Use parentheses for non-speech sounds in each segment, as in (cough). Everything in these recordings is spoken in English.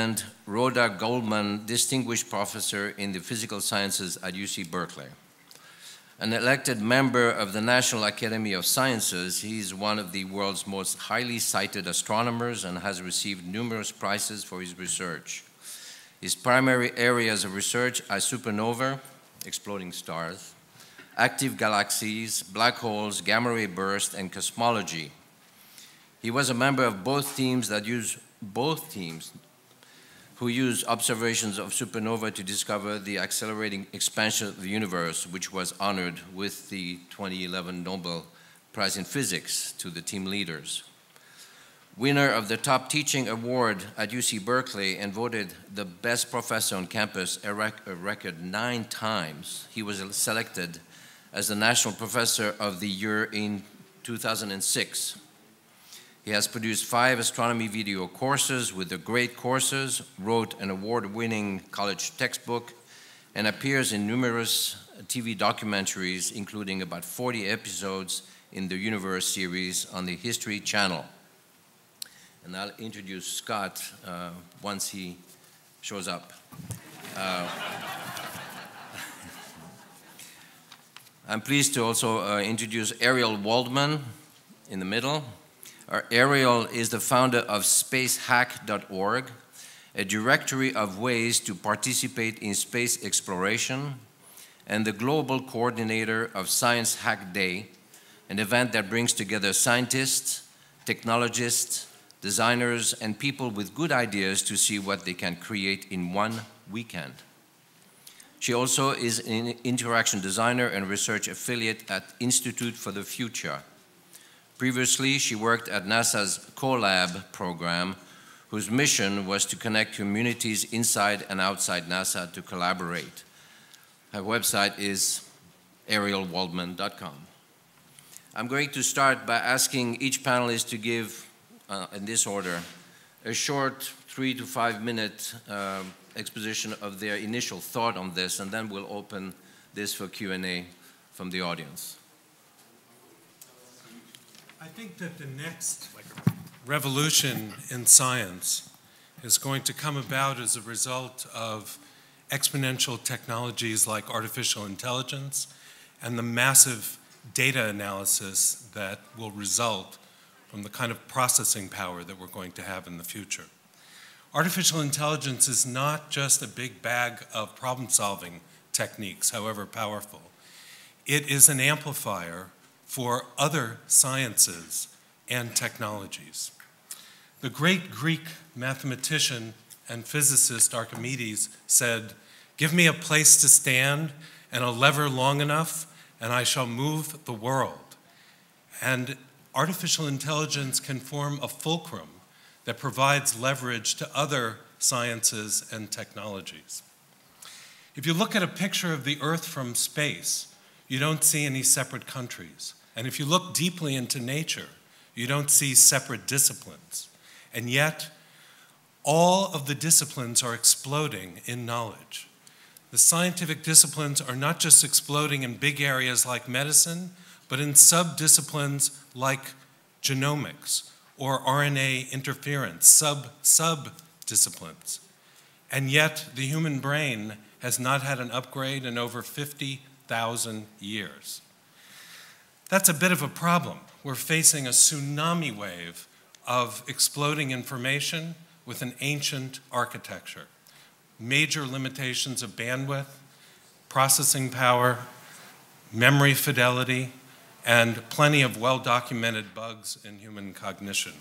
and Rhoda Goldman Distinguished Professor in the Physical Sciences at UC Berkeley. An elected member of the National Academy of Sciences, he is one of the world's most highly cited astronomers and has received numerous prizes for his research. His primary areas of research are supernova, exploding stars, active galaxies, black holes, gamma ray bursts, and cosmology. He was a member of both teams that use both teams who used observations of supernova to discover the accelerating expansion of the universe, which was honored with the 2011 Nobel Prize in Physics to the team leaders winner of the top teaching award at UC Berkeley and voted the best professor on campus a, rec a, record nine times. He was selected as the National Professor of the Year in 2006. He has produced five astronomy video courses with the great courses, wrote an award-winning college textbook, and appears in numerous TV documentaries, including about 40 episodes in the Universe series on the History Channel and I'll introduce Scott uh, once he shows up. Uh, (laughs) I'm pleased to also uh, introduce Ariel Waldman in the middle. Ariel is the founder of spacehack.org, a directory of ways to participate in space exploration, and the global coordinator of Science Hack Day, an event that brings together scientists, technologists, designers, and people with good ideas to see what they can create in one weekend. She also is an interaction designer and research affiliate at Institute for the Future. Previously, she worked at NASA's CoLab program, whose mission was to connect communities inside and outside NASA to collaborate. Her website is arielwaldman.com. I'm going to start by asking each panelist to give uh, in this order, a short three to five minute uh, exposition of their initial thought on this, and then we'll open this for Q&A from the audience. I think that the next revolution in science is going to come about as a result of exponential technologies like artificial intelligence and the massive data analysis that will result from the kind of processing power that we're going to have in the future. Artificial intelligence is not just a big bag of problem solving techniques, however powerful. It is an amplifier for other sciences and technologies. The great Greek mathematician and physicist Archimedes said, Give me a place to stand and a lever long enough, and I shall move the world. And artificial intelligence can form a fulcrum that provides leverage to other sciences and technologies. If you look at a picture of the Earth from space, you don't see any separate countries. And if you look deeply into nature, you don't see separate disciplines. And yet, all of the disciplines are exploding in knowledge. The scientific disciplines are not just exploding in big areas like medicine, but in subdisciplines like genomics or RNA interference, sub sub disciplines. And yet, the human brain has not had an upgrade in over 50,000 years. That's a bit of a problem. We're facing a tsunami wave of exploding information with an ancient architecture. Major limitations of bandwidth, processing power, memory fidelity, and plenty of well documented bugs in human cognition.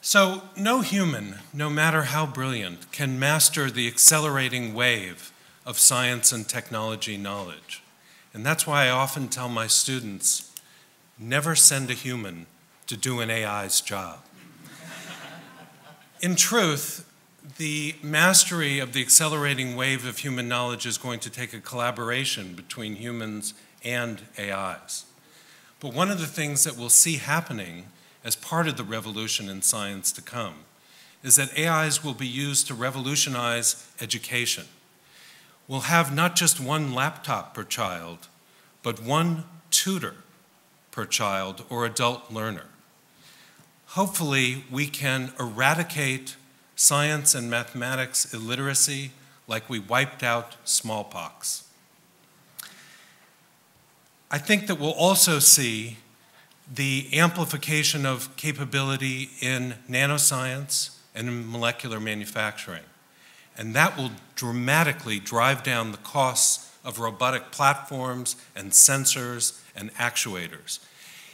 So, no human, no matter how brilliant, can master the accelerating wave of science and technology knowledge. And that's why I often tell my students never send a human to do an AI's job. In truth, the mastery of the accelerating wave of human knowledge is going to take a collaboration between humans and AIs. But one of the things that we'll see happening as part of the revolution in science to come is that AIs will be used to revolutionize education. We'll have not just one laptop per child, but one tutor per child or adult learner. hopefully we can eradicate science and mathematics illiteracy like we wiped out smallpox. I think that we'll also see the amplification of capability in nanoscience and in molecular manufacturing. And that will dramatically drive down the costs of robotic platforms and sensors and actuators.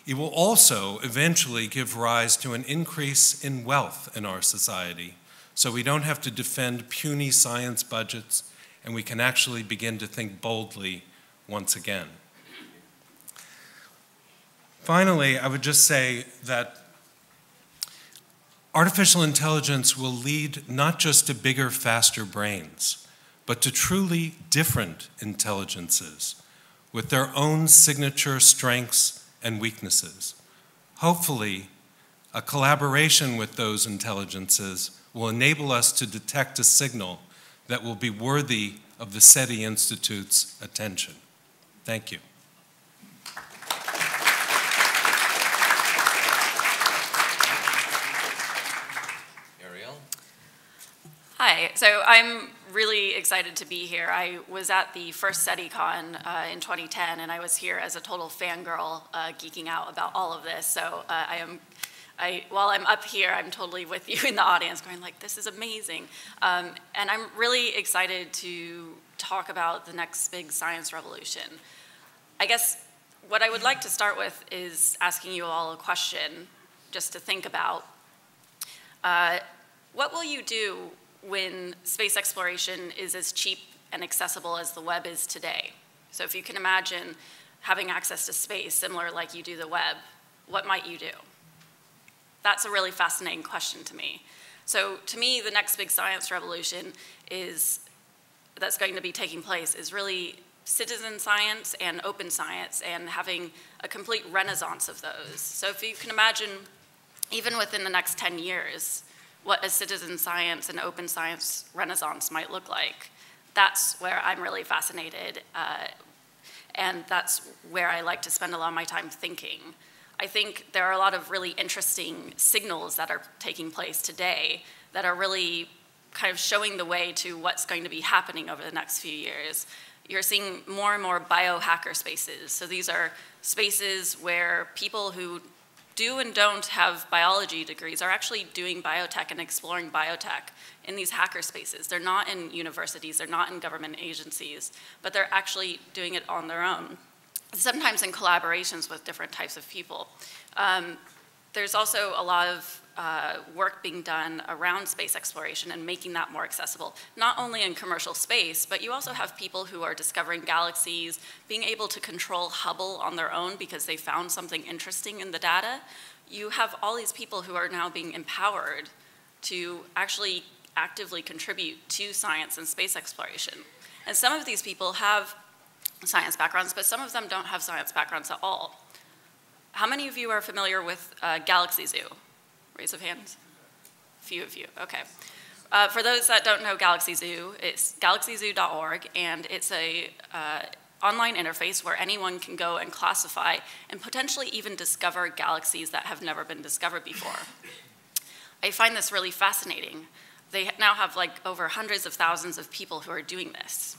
It will also eventually give rise to an increase in wealth in our society, so we don't have to defend puny science budgets and we can actually begin to think boldly once again. Finally, I would just say that artificial intelligence will lead not just to bigger, faster brains, but to truly different intelligences with their own signature strengths and weaknesses. Hopefully, a collaboration with those intelligences will enable us to detect a signal that will be worthy of the SETI Institute's attention. Thank you. Hi, so I'm really excited to be here. I was at the first SETICon uh, in 2010, and I was here as a total fangirl, uh, geeking out about all of this. So uh, I am, I, while I'm up here, I'm totally with you in the audience, going like, "This is amazing," um, and I'm really excited to talk about the next big science revolution. I guess what I would like to start with is asking you all a question, just to think about. Uh, what will you do when space exploration is as cheap and accessible as the web is today. So if you can imagine having access to space similar like you do the web, what might you do? That's a really fascinating question to me. So to me, the next big science revolution is that's going to be taking place is really citizen science and open science and having a complete renaissance of those. So if you can imagine, even within the next 10 years, what a citizen science and open science renaissance might look like. That's where I'm really fascinated, uh, and that's where I like to spend a lot of my time thinking. I think there are a lot of really interesting signals that are taking place today that are really kind of showing the way to what's going to be happening over the next few years. You're seeing more and more biohacker spaces. So these are spaces where people who do and don't have biology degrees are actually doing biotech and exploring biotech in these hacker spaces. They're not in universities, they're not in government agencies, but they're actually doing it on their own, sometimes in collaborations with different types of people. Um, there's also a lot of uh, work being done around space exploration and making that more accessible, not only in commercial space, but you also have people who are discovering galaxies, being able to control Hubble on their own because they found something interesting in the data. You have all these people who are now being empowered to actually actively contribute to science and space exploration. And some of these people have science backgrounds, but some of them don't have science backgrounds at all. How many of you are familiar with uh, Galaxy Zoo? Raise of hands. A few of you, okay. Uh, for those that don't know Galaxy Zoo, it's galaxyzoo.org, and it's a uh, online interface where anyone can go and classify and potentially even discover galaxies that have never been discovered before. I find this really fascinating. They now have like over hundreds of thousands of people who are doing this.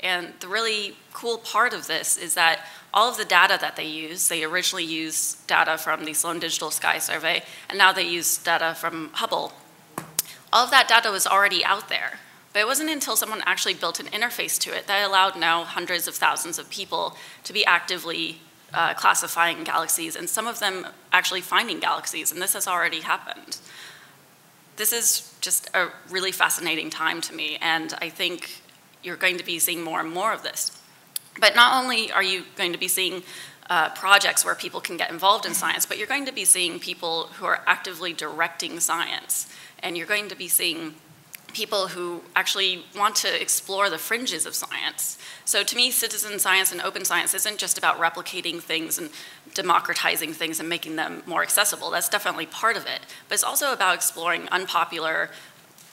And the really cool part of this is that all of the data that they use, they originally used data from the Sloan Digital Sky Survey, and now they use data from Hubble. All of that data was already out there, but it wasn't until someone actually built an interface to it that allowed now hundreds of thousands of people to be actively uh, classifying galaxies, and some of them actually finding galaxies, and this has already happened. This is just a really fascinating time to me, and I think you're going to be seeing more and more of this. But not only are you going to be seeing uh, projects where people can get involved in science, but you're going to be seeing people who are actively directing science. And you're going to be seeing people who actually want to explore the fringes of science. So to me, citizen science and open science isn't just about replicating things and democratizing things and making them more accessible. That's definitely part of it. But it's also about exploring unpopular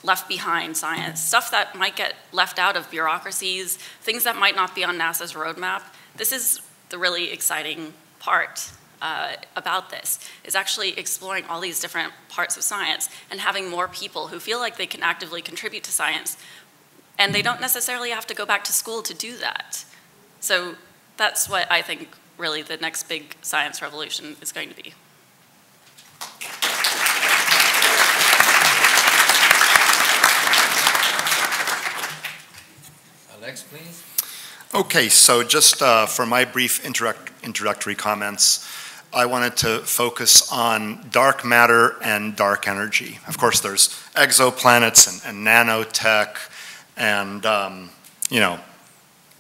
left behind science, stuff that might get left out of bureaucracies, things that might not be on NASA's roadmap. This is the really exciting part uh, about this is actually exploring all these different parts of science and having more people who feel like they can actively contribute to science. And they don't necessarily have to go back to school to do that. So that's what I think really the next big science revolution is going to be. Alex, please. Okay, so just uh, for my brief introductory comments, I wanted to focus on dark matter and dark energy. Of course, there's exoplanets and, and nanotech and, um, you know,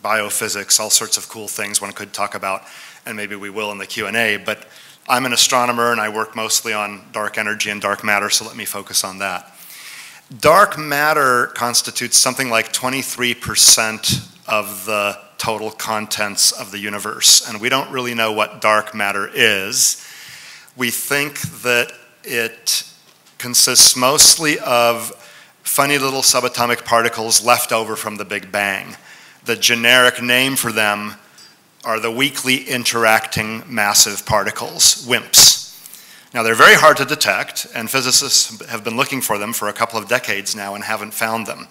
biophysics, all sorts of cool things one could talk about, and maybe we will in the Q&A, but I'm an astronomer and I work mostly on dark energy and dark matter, so let me focus on that. Dark matter constitutes something like 23% of the total contents of the universe, and we don't really know what dark matter is. We think that it consists mostly of funny little subatomic particles left over from the Big Bang. The generic name for them are the weakly interacting massive particles, WIMPs. Now, they're very hard to detect, and physicists have been looking for them for a couple of decades now and haven't found them.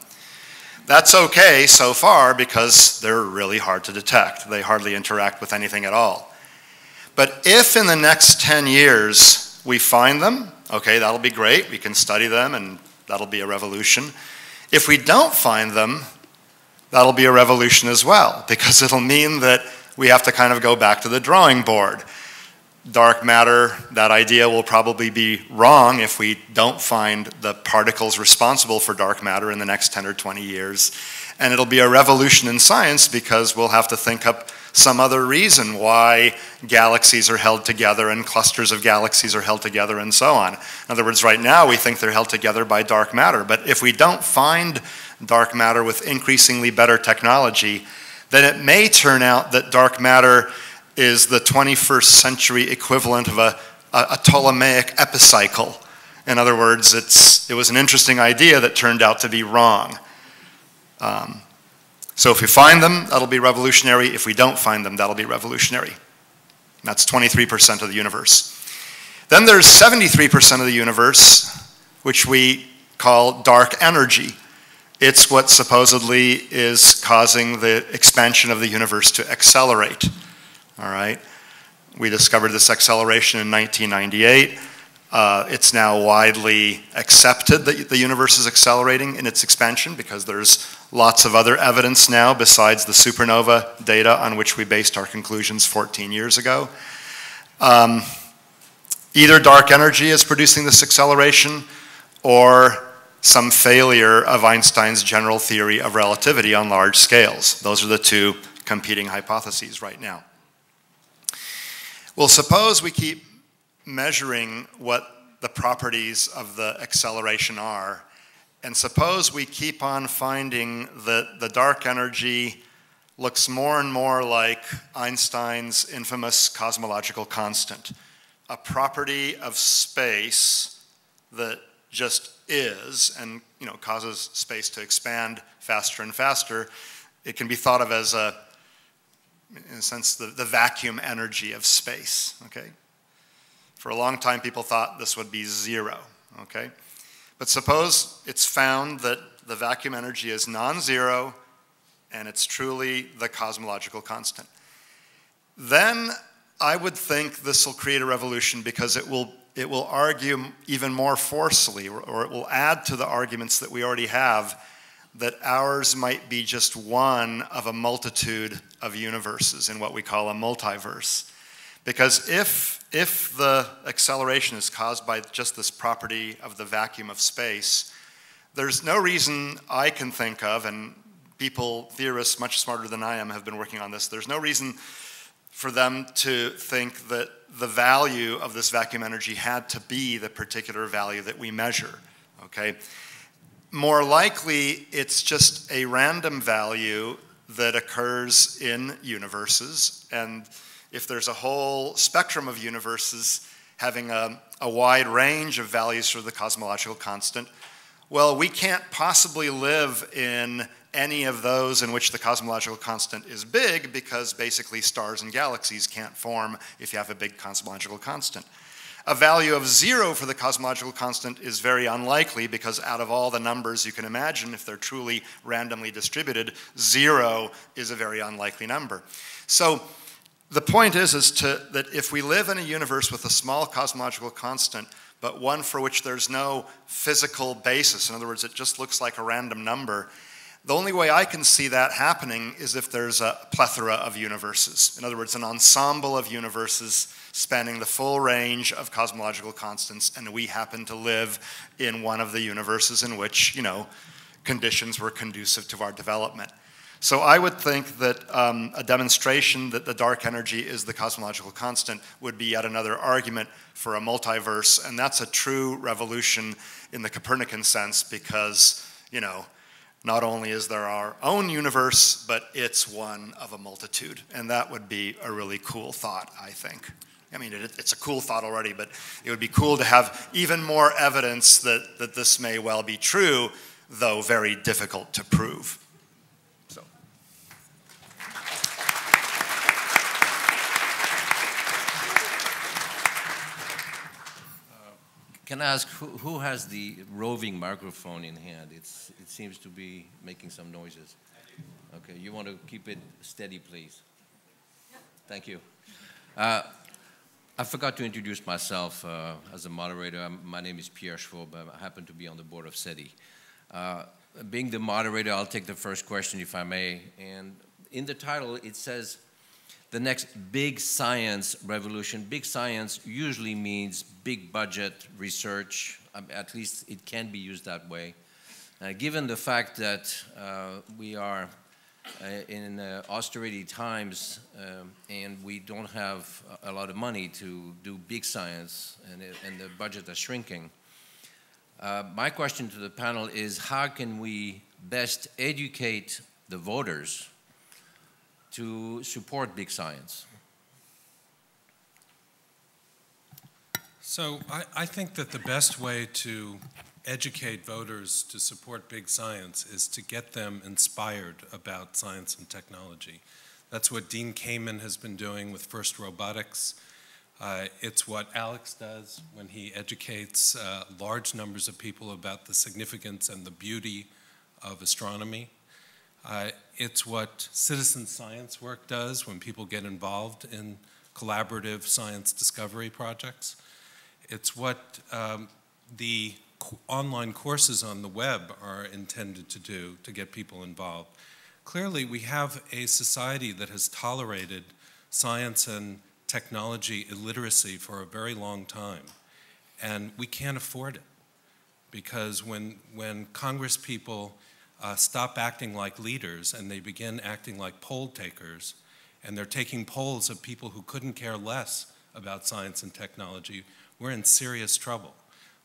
That's okay so far because they're really hard to detect. They hardly interact with anything at all. But if in the next 10 years we find them, okay, that'll be great. We can study them and that'll be a revolution. If we don't find them, that'll be a revolution as well because it'll mean that we have to kind of go back to the drawing board dark matter, that idea will probably be wrong if we don't find the particles responsible for dark matter in the next 10 or 20 years. And it'll be a revolution in science because we'll have to think up some other reason why galaxies are held together and clusters of galaxies are held together and so on. In other words, right now we think they're held together by dark matter. But if we don't find dark matter with increasingly better technology, then it may turn out that dark matter is the 21st century equivalent of a, a, Ptolemaic epicycle. In other words, it's, it was an interesting idea that turned out to be wrong. Um, so if we find them, that'll be revolutionary. If we don't find them, that'll be revolutionary. That's 23% of the universe. Then there's 73% of the universe, which we call dark energy. It's what supposedly is causing the expansion of the universe to accelerate all right? We discovered this acceleration in 1998. Uh, it's now widely accepted that the universe is accelerating in its expansion because there's lots of other evidence now besides the supernova data on which we based our conclusions 14 years ago. Um, either dark energy is producing this acceleration or some failure of Einstein's general theory of relativity on large scales. Those are the two competing hypotheses right now. Well, suppose we keep measuring what the properties of the acceleration are, and suppose we keep on finding that the dark energy looks more and more like Einstein's infamous cosmological constant, a property of space that just is and you know causes space to expand faster and faster. It can be thought of as a in a sense, the, the vacuum energy of space, okay? For a long time, people thought this would be zero, okay? But suppose it's found that the vacuum energy is non zero and it's truly the cosmological constant. Then I would think this will create a revolution because it will, it will argue even more forcefully, or it will add to the arguments that we already have that ours might be just one of a multitude of universes in what we call a multiverse. Because if, if the acceleration is caused by just this property of the vacuum of space, there's no reason I can think of, and people, theorists much smarter than I am, have been working on this. There's no reason for them to think that the value of this vacuum energy had to be the particular value that we measure. Okay? More likely, it's just a random value that occurs in universes. And if there's a whole spectrum of universes having a, a wide range of values for the cosmological constant, well, we can't possibly live in any of those in which the cosmological constant is big because basically stars and galaxies can't form if you have a big cosmological constant. A value of zero for the cosmological constant is very unlikely because out of all the numbers you can imagine, if they're truly randomly distributed, zero is a very unlikely number. So the point is, is to, that if we live in a universe with a small cosmological constant, but one for which there's no physical basis, in other words, it just looks like a random number, the only way I can see that happening is if there's a plethora of universes. In other words, an ensemble of universes spanning the full range of cosmological constants, and we happen to live in one of the universes in which, you know, conditions were conducive to our development. So I would think that um, a demonstration that the dark energy is the cosmological constant would be yet another argument for a multiverse, and that's a true revolution in the Copernican sense because, you know, not only is there our own universe, but it's one of a multitude. And that would be a really cool thought, I think. I mean, it, it's a cool thought already, but it would be cool to have even more evidence that, that this may well be true, though very difficult to prove. Can I ask who, who has the roving microphone in hand? It's, it seems to be making some noises. Okay, you want to keep it steady, please? Thank you. Uh, I forgot to introduce myself uh, as a moderator. I'm, my name is Pierre Schwob. I happen to be on the board of SETI. Uh, being the moderator, I'll take the first question if I may. And in the title, it says the next big science revolution. Big science usually means big budget research, um, at least it can be used that way. Uh, given the fact that uh, we are uh, in uh, austerity times um, and we don't have a lot of money to do big science and, it, and the budget is shrinking, uh, my question to the panel is how can we best educate the voters to support big science? So I, I, think that the best way to educate voters to support big science is to get them inspired about science and technology. That's what Dean Kamen has been doing with FIRST Robotics. Uh, it's what Alex does when he educates uh, large numbers of people about the significance and the beauty of astronomy. Uh, it's what citizen science work does when people get involved in collaborative science discovery projects. It's what um, the online courses on the web are intended to do to get people involved. Clearly, we have a society that has tolerated science and technology illiteracy for a very long time, and we can't afford it because when, when Congress people uh, stop acting like leaders and they begin acting like poll takers, and they're taking polls of people who couldn't care less about science and technology, we're in serious trouble.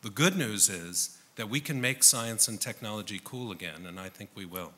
The good news is that we can make science and technology cool again, and I think we will.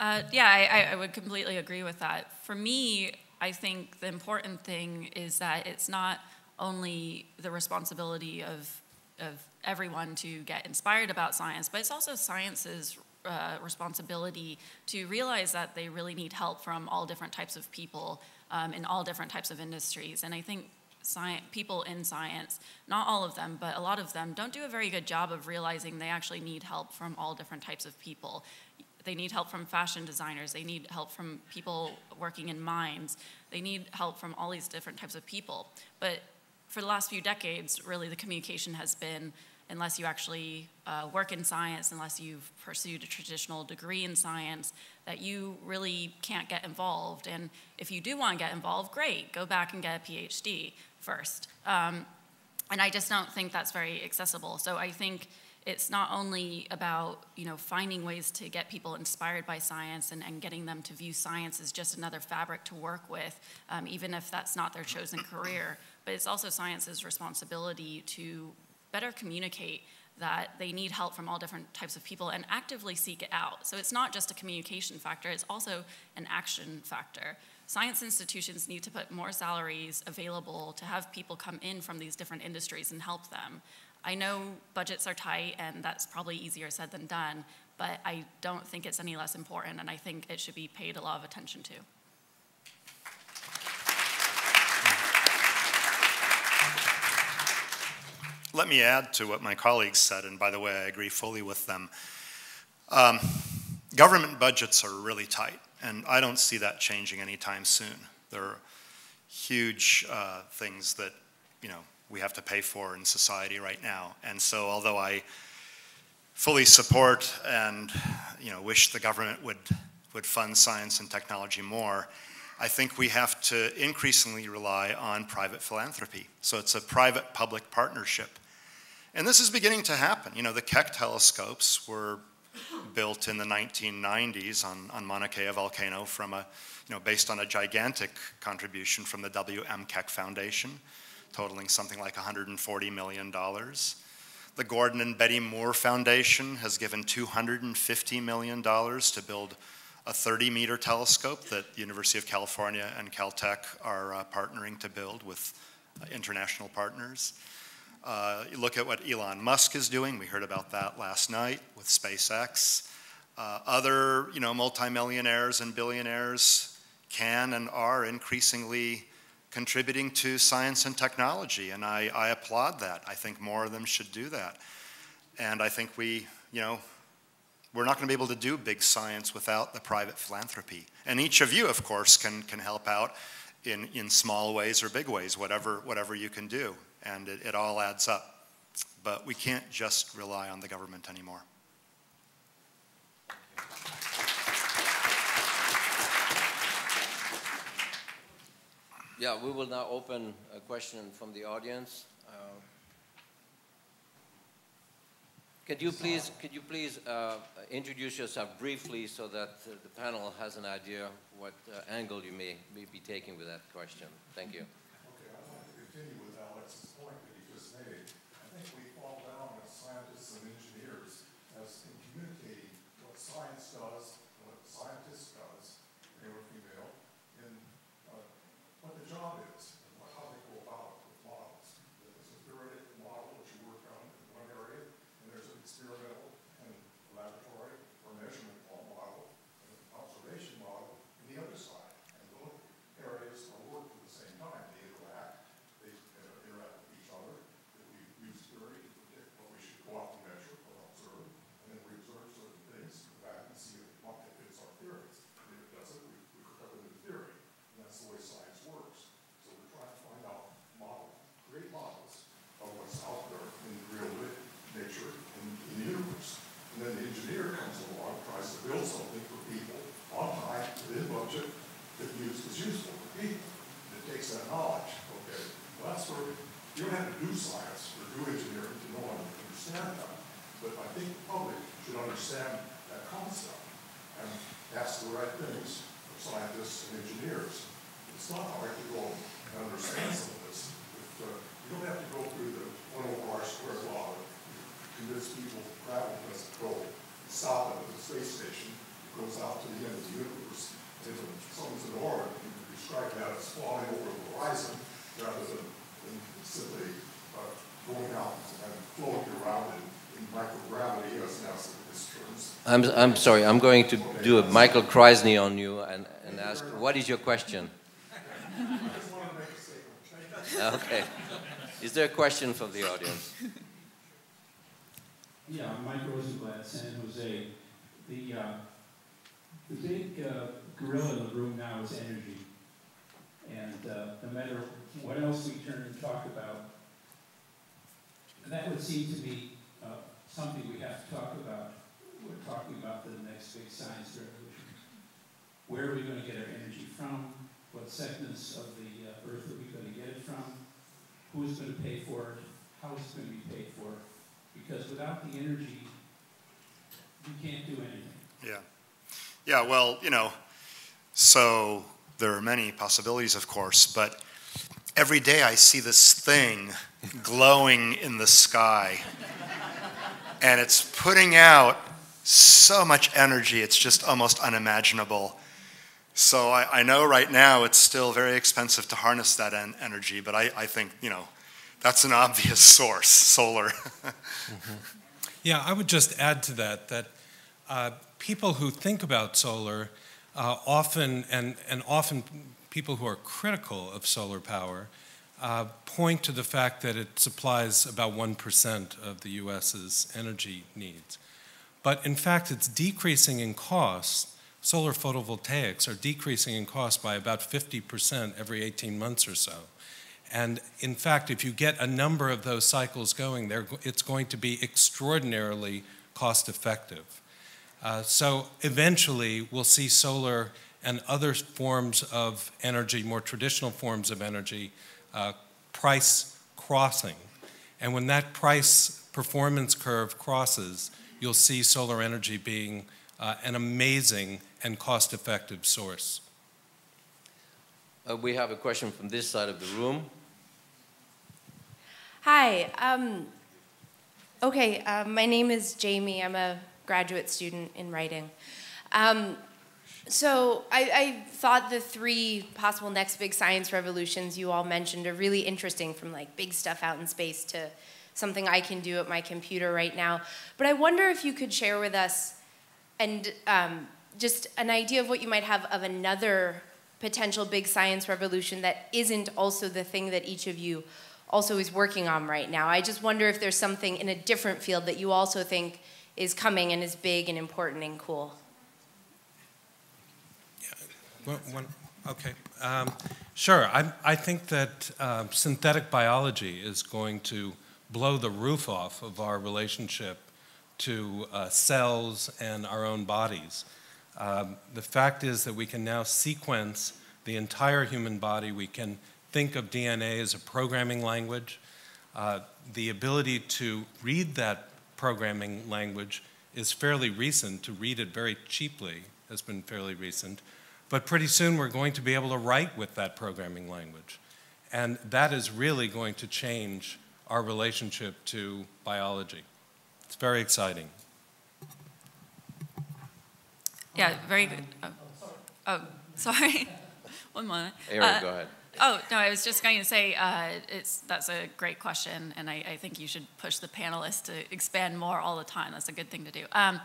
Uh, yeah, I, I, would completely agree with that. For me, I think the important thing is that it's not only the responsibility of, of everyone to get inspired about science, but it's also science's uh, responsibility to realize that they really need help from all different types of people um, in all different types of industries. And I think science, people in science, not all of them, but a lot of them, don't do a very good job of realizing they actually need help from all different types of people. They need help from fashion designers. They need help from people working in mines. They need help from all these different types of people. But for the last few decades, really the communication has been unless you actually uh, work in science, unless you've pursued a traditional degree in science, that you really can't get involved. And if you do want to get involved, great, go back and get a PhD first. Um, and I just don't think that's very accessible. So I think it's not only about you know finding ways to get people inspired by science and, and getting them to view science as just another fabric to work with, um, even if that's not their chosen career. But it's also science's responsibility to better communicate that they need help from all different types of people and actively seek it out. So it's not just a communication factor, it's also an action factor. science institutions need to put more salaries available to have people come in from these different industries and help them. I know budgets are tight and that's probably easier said than done, but I don't think it's any less important and I think it should be paid a lot of attention to. Let me add to what my colleagues said, and by the way, I agree fully with them. Um, government budgets are really tight, and I don't see that changing anytime soon. There are huge uh, things that, you know, we have to pay for in society right now. And so although I fully support and, you know, wish the government would, would fund science and technology more, I think we have to increasingly rely on private philanthropy. So it's a private-public partnership. And this is beginning to happen. You know, the Keck telescopes were built in the 1990s on, on Mauna Kea volcano from a, you know, based on a gigantic contribution from the W.M. Keck Foundation, totaling something like $140 million. The Gordon and Betty Moore Foundation has given $250 million to build a 30 meter telescope that the University of California and Caltech are uh, partnering to build with uh, international partners. Uh, you look at what Elon Musk is doing. We heard about that last night with SpaceX. Uh, other, you know, multimillionaires and billionaires can and are increasingly contributing to science and technology, and I, I applaud that. I think more of them should do that. And I think we, you know, we're not going to be able to do big science without the private philanthropy. And each of you, of course, can, can help out in, in small ways or big ways, whatever, whatever you can do and it, it all adds up. But we can't just rely on the government anymore. Yeah, we will now open a question from the audience. Uh, could you please, could you please uh, introduce yourself briefly so that uh, the panel has an idea what uh, angle you may, may be taking with that question? Thank you. Okay, I'd like to continue with Alex's point that he just made. I think we fall down as scientists and engineers as in communicating what science does, what scientists does, male or female, in uh, what the job is and what, how they go about it with models. There's a theoretical model which you work on in one area, and there's an experimental and laboratory or measurement model, and an observation model in the other side. And those areas are work at the same time. They interact, they uh, interact with each other. We use theory to predict what we should go out and measure or observe, and then we observe certain things, go back and see if it fits our theories. And if it doesn't, we, we hook up a new theory. And that's the way science works. So we're trying to find out model, create models of what's out there in real li- nature and in the universe. And then the engineer comes along, tries to build something for people on time, within budget, that use, is useful for people. And it takes that knowledge, okay? Well, that's where, you don't have to do science or do engineering to know and understand that. But I think the public should understand that concept and ask the right things of scientists and engineers. It's not hard to go and understand some of this. But, uh, you don't have to go through the one over R square law to convince people gravity doesn't go south of the space station. It goes out to the end of the universe. And if something's in orbit, you can describe that as flying over the horizon rather than, than simply uh, going out and floating around in, in microgravity as NASA terms. I'm, I'm sorry, I'm going to do a Michael Krasny on you and, and ask, what is your question? Okay. Is there a question from the audience? Yeah, Mike Rosenblatt, San Jose. The, uh, the big uh, gorilla in the room now is energy. And uh, no matter what else we turn and talk about, that would seem to be uh, something we have to talk about. We're talking about the next big science revolution. Where are we going to get our energy from? What segments of the uh, Earth are we're going to get it from? Who's going to pay for it? How is it going to be paid for? Because without the energy, you can't do anything. Yeah. Yeah, well, you know, so there are many possibilities, of course, but every day I see this thing glowing in the sky. and it's putting out so much energy, it's just almost unimaginable. So I, I, know right now it's still very expensive to harness that en energy, but I, I, think, you know, that's an obvious (laughs) source, solar. mm -hmm. Yeah, I would just add to that that uh, people who think about solar uh, often, and, and often people who are critical of solar power, uh, point to the fact that it supplies about 1% of the US's energy needs. But in fact, it's decreasing in cost. Solar photovoltaics are decreasing in cost by about 50% every 18 months or so. And in fact, if you get a number of those cycles going, it's going to be extraordinarily cost effective. Uh, so eventually, we'll see solar and other forms of energy, more traditional forms of energy, uh, price crossing. And when that price performance curve crosses, you'll see solar energy being uh, an amazing and cost effective source. Uh, we have a question from this side of the room. Hi. Um, okay, uh, my name is Jamie. I'm a graduate student in writing. Um, so I, I, thought the three possible next big science revolutions you all mentioned are really interesting from like big stuff out in space to something I can do at my computer right now. But I wonder if you could share with us and um, just an idea of what you might have of another potential big science revolution that isn't also the thing that each of you also is working on right now. I just wonder if there's something in a different field that you also think is coming and is big and important and cool. Yeah. One, okay. Um, sure. I, I think that uh, synthetic biology is going to blow the roof off of our relationship to uh, cells and our own bodies. Um, the fact is that we can now sequence the entire human body. We can think of DNA as a programming language. Uh, the ability to read that programming language is fairly recent. To read it very cheaply has been fairly recent. But pretty soon we're going to be able to write with that programming language. And that is really going to change our relationship to biology. It's very exciting. Yeah, very good. Oh, oh sorry. (laughs) One moment. Ariel, uh, go ahead. Oh, no, I was just going to say uh, it's, that's a great question, and I, I, think you should push the panelists to expand more all the time. That's a good thing to do. Um,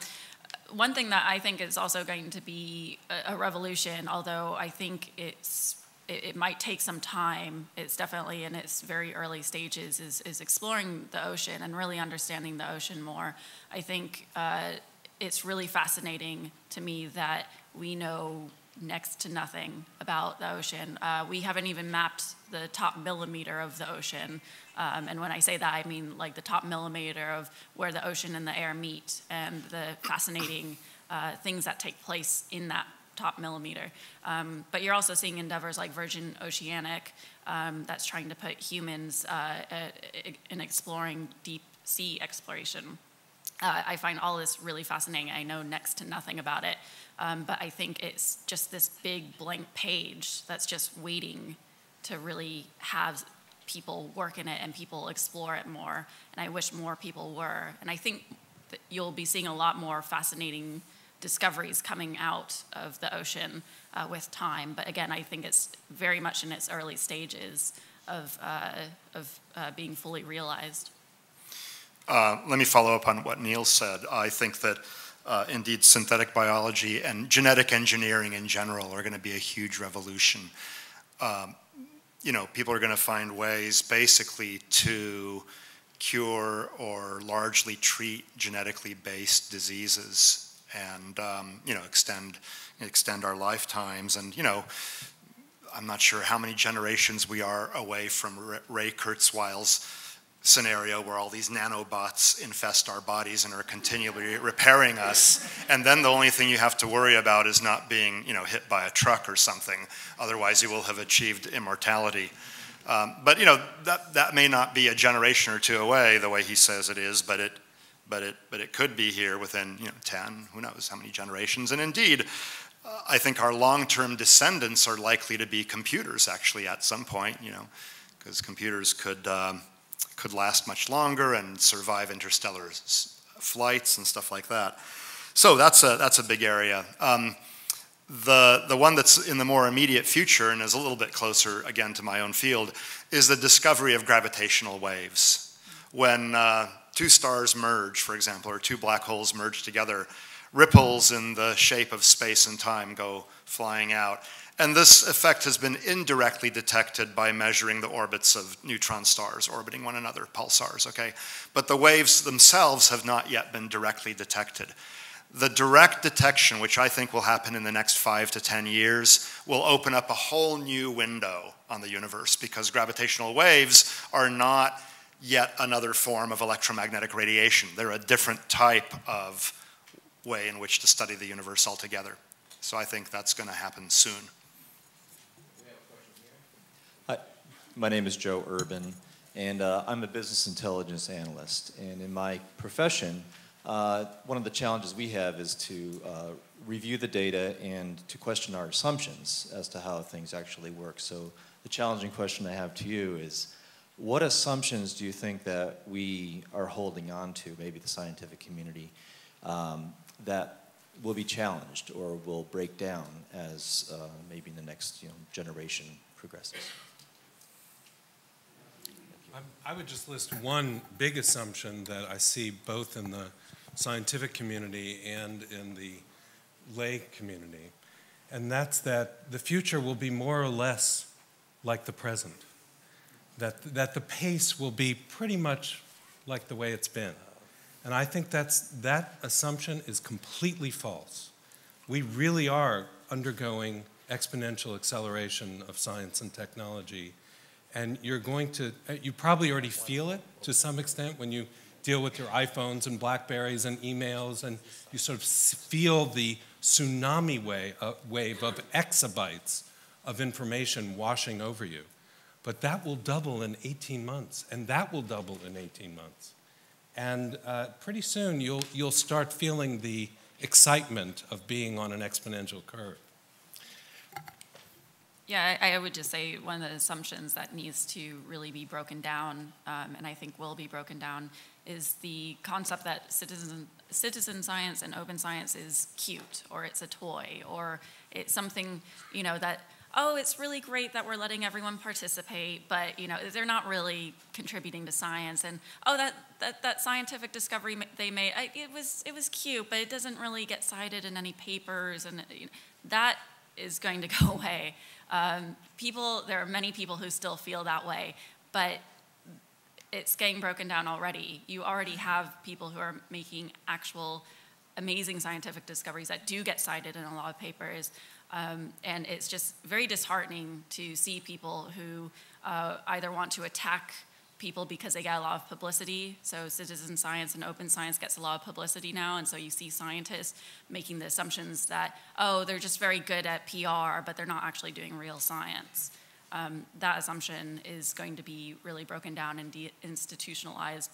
one thing that I think is also going to be a, a revolution, although I think it's it, it, might take some time. It's definitely in its very early stages. Is is exploring the ocean and really understanding the ocean more. I think uh, it's really fascinating to me that we know next to nothing about the ocean. Uh, we haven't even mapped the top millimeter of the ocean. Um, and when I say that, I mean like the top millimeter of where the ocean and the air meet and the fascinating uh, things that take place in that top millimeter. Um, but you're also seeing endeavors like Virgin Oceanic um, that's trying to put humans uh, in exploring deep sea exploration. Uh, I find all this really fascinating. I know next to nothing about it, um, but I think it's just this big blank page that's just waiting to really have people work in it and people explore it more. And I wish more people were. And I think that you'll be seeing a lot more fascinating discoveries coming out of the ocean uh, with time. But again, I think it's very much in its early stages of, uh, of uh, being fully realized. Uh, let me follow up on what Neil said. I think that uh, indeed synthetic biology and genetic engineering in general are going to be a huge revolution. Um, you know, people are going to find ways basically to cure or largely treat genetically based diseases and um, you know extend extend our lifetimes. And you know I'm not sure how many generations we are away from Ray Kurzweil's scenario where all these nanobots infest our bodies and are continually repairing us. And then the only thing you have to worry about is not being you know hit by a truck or something. Otherwise you will have achieved immortality. Um, but you know that that may not be a generation or two away the way he says it is but it but it but it could be here within you know 10 who knows how many generations and indeed uh, I think our long-term descendants are likely to be computers actually at some point you know because computers could um, could last much longer and survive interstellar flights and stuff like that. So that's a, that's a big area. Um, The, the one that's in the more immediate future and is a little bit closer, again, to my own field, is the discovery of gravitational waves. When uh, two stars merge, for example, or two black holes merge together, ripples in the shape of space and time go flying out. And this effect has been indirectly detected by measuring the orbits of neutron stars orbiting one another, pulsars, okay? But the waves themselves have not yet been directly detected. The direct detection, which I think will happen in the next five to 10 years, will open up a whole new window on the universe because gravitational waves are not yet another form of electromagnetic radiation. They're a different type of way in which to study the universe altogether. So I think that's going to happen soon. Hi, my name is Joe Urban, and uh, I'm a business intelligence analyst. And in my profession, uh, one of the challenges we have is to uh, review the data and to question our assumptions as to how things actually work. So the challenging question I have to you is, what assumptions do you think that we are holding on to, maybe the scientific community, um, that will be challenged or will break down as uh, maybe the next you know, generation progresses? I would just list one big assumption that I see both in the scientific community and in the lay community, and that's that the future will be more or less like the present. That, that the pace will be pretty much like the way it's been. And I think that's, that assumption is completely false. We really are undergoing exponential acceleration of science and technology. And you're going to, you probably already feel it to some extent when you deal with your iPhones and Blackberries and emails, and you sort of feel the tsunami uh, wave of exabytes of information washing over you. But that will double in 18 months, and that will double in 18 months. And uh, pretty soon you'll, you'll start feeling the excitement of being on an exponential curve. Yeah, I, I, would just say one of the assumptions that needs to really be broken down, um, and I think will be broken down, is the concept that citizen, citizen science and open science is cute, or it's a toy, or it's something, you know, that, oh, it's really great that we're letting everyone participate, but, you know, they're not really contributing to science. And, oh, that, that, that scientific discovery they made, I, it, was, it was cute, but it doesn't really get cited in any papers. And you know, that is going to go (laughs) away. Um, people, there are many people who still feel that way, but it's getting broken down already. You already have people who are making actual amazing scientific discoveries that do get cited in a lot of papers. Um, and it's just very disheartening to see people who uh, either want to attack people because they get a lot of publicity. So citizen science and open science gets a lot of publicity now, and so you see scientists making the assumptions that, oh, they're just very good at PR, but they're not actually doing real science. Um, that assumption is going to be really broken down and institutionalized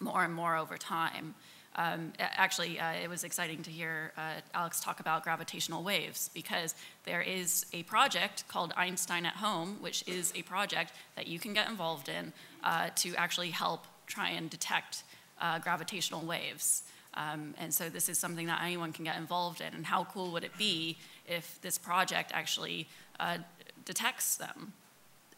more and more over time. Um, actually, uh, it was exciting to hear uh, Alex talk about gravitational waves because there is a project called Einstein at Home, which is a project that you can get involved in uh, to actually help try and detect uh, gravitational waves. Um, and so this is something that anyone can get involved in. And how cool would it be if this project actually uh, detects them?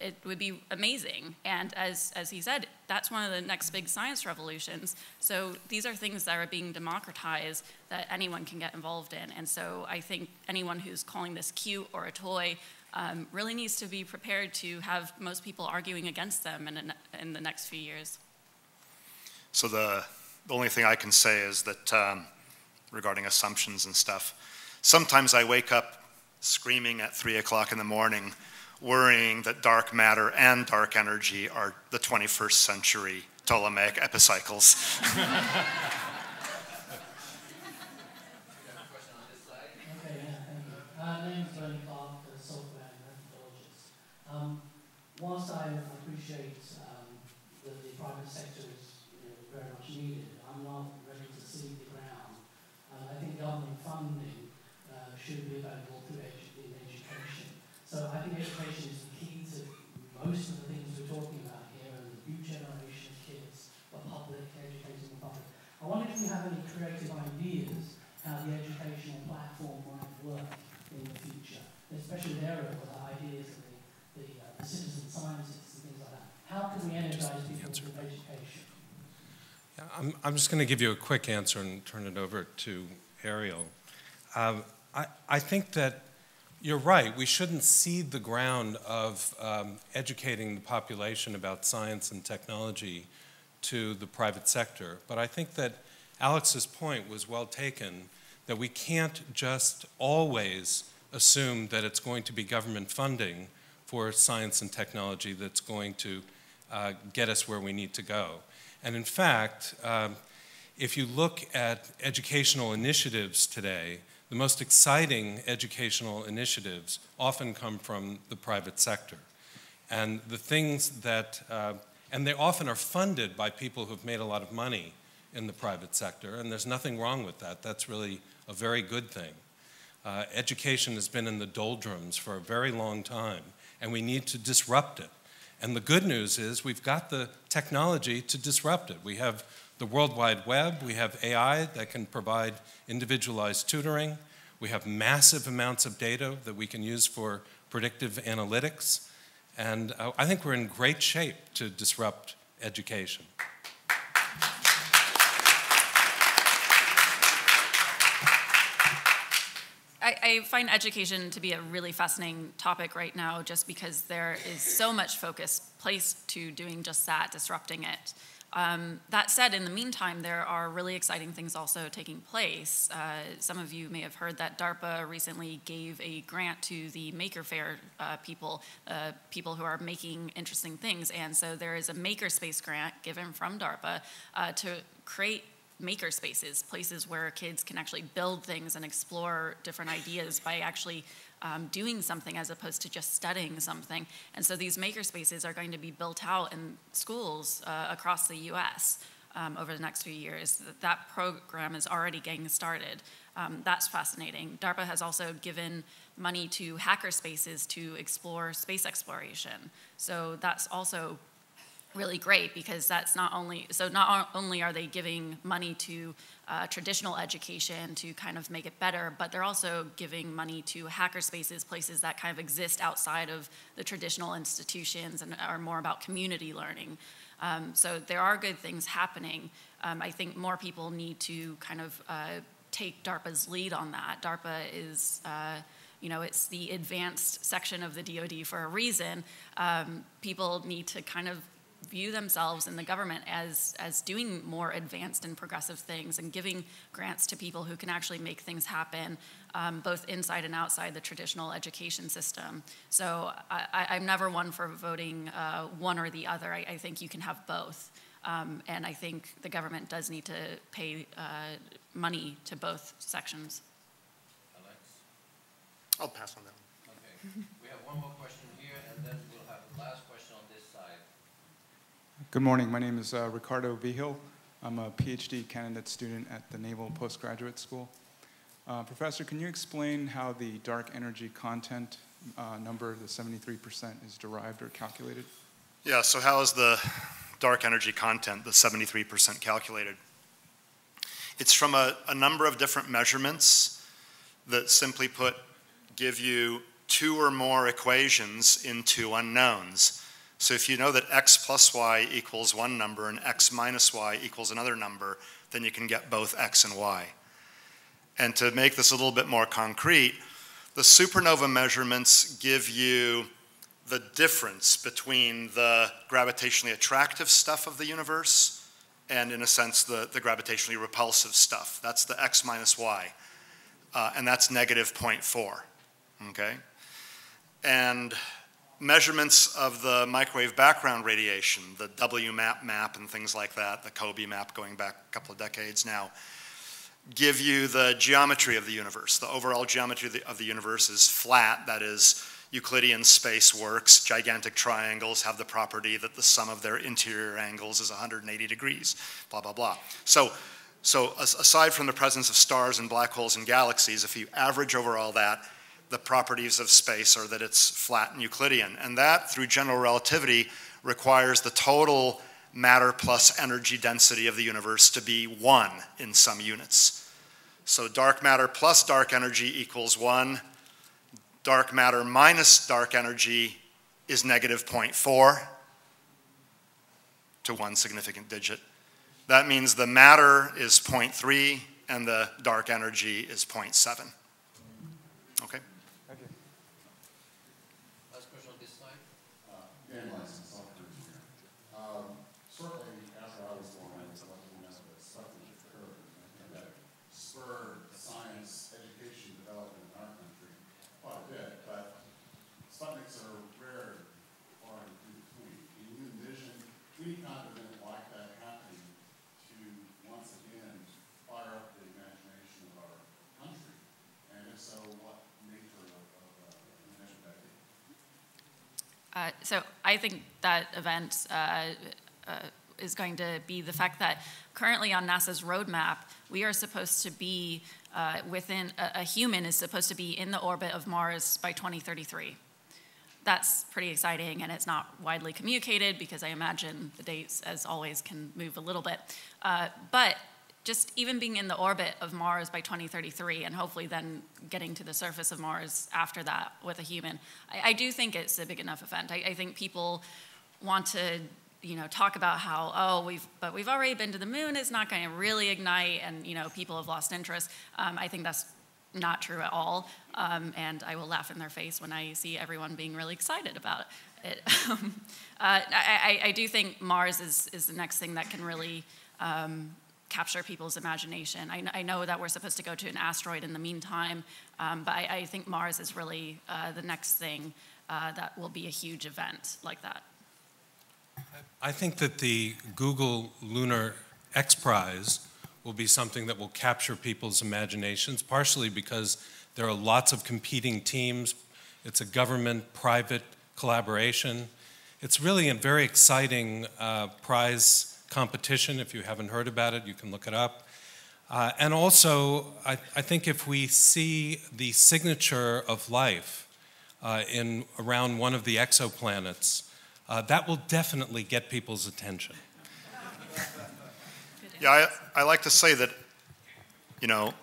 It would be amazing. And as, as he said, that's one of the next big science revolutions. So these are things that are being democratized that anyone can get involved in. And so I think anyone who's calling this cute or a toy um, really needs to be prepared to have most people arguing against them in, in the next few years. So the, the only thing I can say is that um, regarding assumptions and stuff, sometimes I wake up screaming at three o'clock in the morning worrying that dark matter and dark energy are the 21st century Ptolemaic epicycles. (laughs) Um, whilst I appreciate um, that the private sector is you know, very much needed, I'm not ready to see the ground. Uh, I think government funding uh, should be available through edu in education. So I think education is the key to most of the things we're talking about here and the new generation of kids, the public, educating the public. I wonder if you have any creative ideas how the educational platform might work in the intellectual area with the ideas and the, the, uh, the citizen scientists and things like that. How can we energize people through education? Yeah, I'm, I'm just going to give you a quick answer and turn it over to Ariel. Um, I, I think that you're right. We shouldn't cede the ground of um, educating the population about science and technology to the private sector. But I think that Alex's point was well taken that we can't just always assume that it's going to be government funding for science and technology that's going to uh, get us where we need to go. And in fact, um, if you look at educational initiatives today, the most exciting educational initiatives often come from the private sector. And the things that, uh, and they often are funded by people who've made a lot of money in the private sector, and there's nothing wrong with that. That's really a very good thing. Uh, education has been in the doldrums for a very long time, and we need to disrupt it. And the good news is we've got the technology to disrupt it. We have the World Wide Web, we have AI that can provide individualized tutoring, we have massive amounts of data that we can use for predictive analytics, and uh, I think we're in great shape to disrupt education. I, I, find education to be a really fascinating topic right now just because there is so much focus placed to doing just that, disrupting it. Um, that said, in the meantime, there are really exciting things also taking place. Uh, some of you may have heard that DARPA recently gave a grant to the Maker Faire uh, people, uh, people who are making interesting things. And so there is a Makerspace grant given from DARPA uh, to create maker spaces, places where kids can actually build things and explore different ideas by actually um, doing something as opposed to just studying something. And so these maker spaces are going to be built out in schools uh, across the US um, over the next few years. That program is already getting started. Um, that's fascinating. DARPA has also given money to hacker spaces to explore space exploration. So that's also really great because that's not only so not only are they giving money to uh, traditional education to kind of make it better but they're also giving money to hacker spaces places that kind of exist outside of the traditional institutions and are more about community learning. Um, so there are good things happening. Um, i think more people need to kind of uh, take darpa's lead on that. Darpa is uh, you know, it's the advanced section of the DoD for a reason. Um, people need to kind of view themselves in the government as, as doing more advanced and progressive things and giving grants to people who can actually make things happen, um, both inside and outside the traditional education system. So I, am never one for voting uh, one or the other. I, I, think you can have both. Um, and I think the government does need to pay uh, money to both sections. Alex? I'll pass on that one. Okay. we have one more question here, and then we'll have the last question. Good morning. My name is uh, Ricardo Vigil. I'm a PhD candidate student at the Naval Postgraduate School. Uh, professor, can you explain how the dark energy content uh, number, the 73%, is derived or calculated? Yeah, so how is the dark energy content, the 73%, calculated? It's from a, a number of different measurements that simply put give you two or more equations into unknowns. So if you know that x plus y equals one number and x minus y equals another number, then you can get both x and y. And to make this a little bit more concrete, the supernova measurements give you the difference between the gravitationally attractive stuff of the universe and, in a sense, the, the gravitationally repulsive stuff. That's the x minus y. Uh, and that's negative 0.4. Okay? And measurements of the microwave background radiation, the WMAP map and things like that, the COBE map going back a couple of decades now, give you the geometry of the universe. The overall geometry of the, of the universe is flat, that is, Euclidean space works. Gigantic triangles have the property that the sum of their interior angles is 180 degrees, blah, blah, blah. So, so aside from the presence of stars and black holes and galaxies, if you average over all that, the properties of space are that it's flat and Euclidean. And that, through general relativity, requires the total matter plus energy density of the universe to be one in some units. So dark matter plus dark energy equals one, dark matter minus dark energy is negative 0.4 to one significant digit. That means the matter is 0.3 and the dark energy is 0.7. Okay? Last question on this slide. Dan Lyson, software engineer. Um, Certainly, after I was born, I was lucky enough that Sputnik occurred, and that spurred science education development in our country quite a bit, but Sputniks are rare far and few between. Can you envision any kind of event like that happening to once again fire up the imagination of our country? And if so, what nature of, of, uh, event would that be? Uh, so I think that event uh, uh, is going to be the fact that currently on NASA's roadmap, we are supposed to be uh, within, a, a human is supposed to be in the orbit of Mars by 2033. That's pretty exciting, and it's not widely communicated because I imagine the dates, as always, can move a little bit. Uh, but just even being in the orbit of Mars by 2033 and hopefully then getting to the surface of Mars after that with a human, I, I do think it's a big enough event. I, I, think people want to, you know, talk about how, oh, we've, but we've already been to the moon, it's not going to really ignite, and, you know, people have lost interest. Um, I think that's not true at all, um, and I will laugh in their face when I see everyone being really excited about it. (laughs) uh, I, I, do think Mars is, is the next thing that can really um, capture people's imagination. I, I, know that we're supposed to go to an asteroid in the meantime, um, but I, I, think Mars is really uh, the next thing uh, that will be a huge event like that. I think that the Google Lunar X Prize will be something that will capture people's imaginations, partially because there are lots of competing teams. It's a government private collaboration. It's really a very exciting uh, prize competition. If you haven't heard about it, you can look it up. Uh, and also, I, I, think if we see the signature of life uh, in around one of the exoplanets, uh, that will definitely get people's attention. (laughs) yeah, I, I like to say that, you know,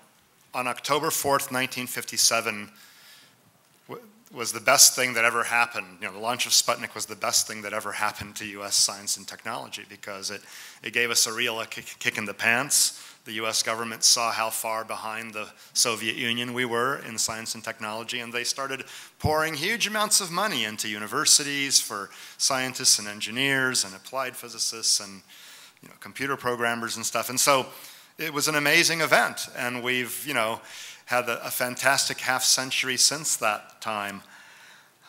on October 4th, 1957, was the best thing that ever happened. You know, the launch of Sputnik was the best thing that ever happened to U.S. science and technology because it, it gave us a real kick, in the pants. The U.S. government saw how far behind the Soviet Union we were in science and technology, and they started pouring huge amounts of money into universities for scientists and engineers and applied physicists and you know, computer programmers and stuff. And so it was an amazing event, and we've, you know, had a, a fantastic half century since that time.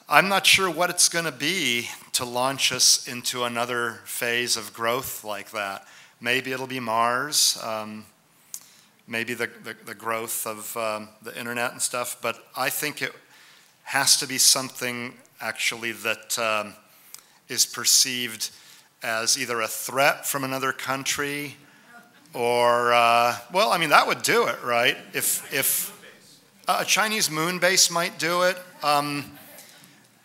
I'm not sure what it's going to be to launch us into another phase of growth like that. Maybe it'll be Mars, um, maybe the, the, the, growth of um, the internet and stuff, but I think it has to be something actually that um, is perceived as either a threat from another country or, uh, well, I mean, that would do it, right? If, if a Chinese moon base might do it, um,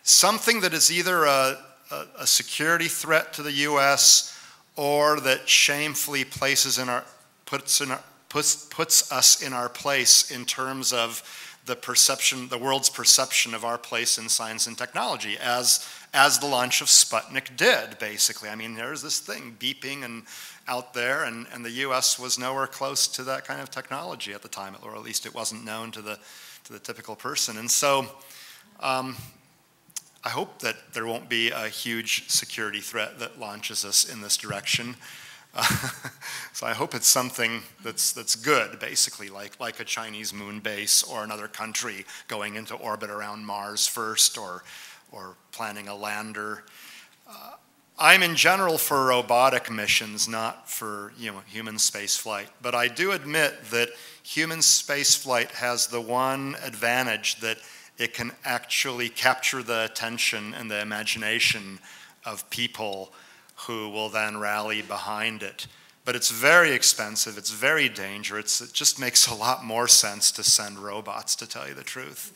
something that is either a, a, a, security threat to the U.S. or that shamefully places in our, puts, in our, puts, puts us in our place in terms of the perception, the world's perception of our place in science and technology, as, as the launch of Sputnik did, basically. I mean, there's this thing beeping and out there, and, and the U.S. was nowhere close to that kind of technology at the time, or at least it wasn't known to the, to the typical person. And so um, I hope that there won't be a huge security threat that launches us in this direction. Uh, (laughs) so I hope it's something that's, that's good, basically, like, like a Chinese moon base or another country going into orbit around Mars first or, or planning a lander. Uh, I'm in general for robotic missions, not for you know, human space flight. But I do admit that human space flight has the one advantage that it can actually capture the attention and the imagination of people who will then rally behind it. But it's very expensive, it's very dangerous. It just makes a lot more sense to send robots, to tell you the truth.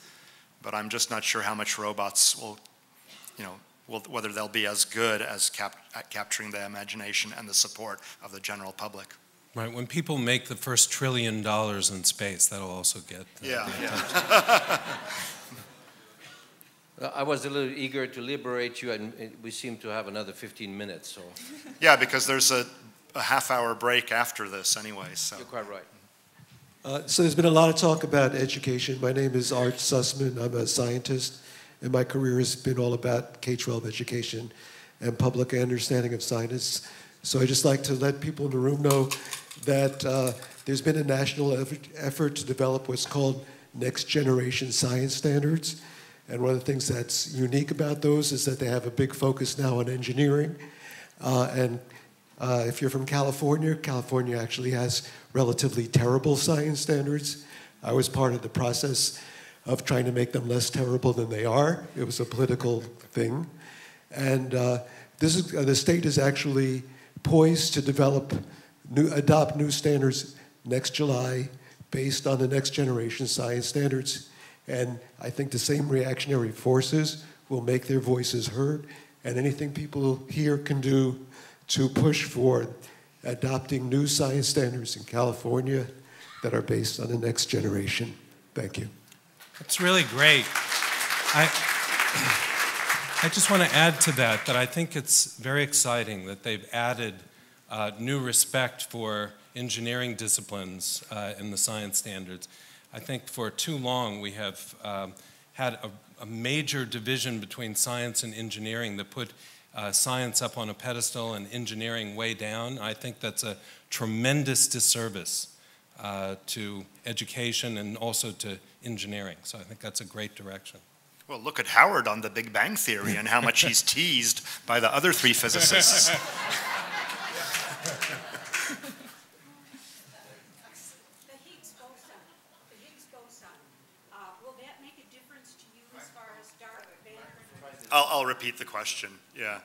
But I'm just not sure how much robots will, you know, whether they'll be as good as cap at capturing the imagination and the support of the general public. Right. When people make the first trillion dollars in space, that'll also get. Uh, yeah. yeah. I was a little eager to liberate you, and we seem to have another 15 minutes, so Yeah, because there's a, a half-hour break after this anyway, so. you're quite right. Uh, So there's been a lot of talk about education. My name is Art Sussman. I'm a scientist, and my career has been all about K-12 education and public understanding of science. So I just like to let people in the room know that uh, there's been a national effort, effort to develop what's called next generation science standards. And one of the things that's unique about those is that they have a big focus now on engineering. Uh, and uh, if you're from California, California actually has relatively terrible science standards. I was part of the process of trying to make them less terrible than they are. It was a political thing. And uh, this is, uh, the state is actually poised to develop, new, adopt new standards next July based on the next generation science standards. And I think the same reactionary forces will make their voices heard. And anything people here can do to push for adopting new science standards in California that are based on the next generation. Thank you. It's really great. I, I just want to add to that that I think it's very exciting that they've added uh, new respect for engineering disciplines uh, in the science standards. I think for too long we have um, had a, a, major division between science and engineering that put uh, science up on a pedestal and engineering way down. I think that's a tremendous disservice uh, to education and also to engineering. So I think that's a great direction. Well, look at Howard on the Big Bang Theory and how much he's teased by the other three physicists. (laughs) I'll, I'll repeat the question. Yeah.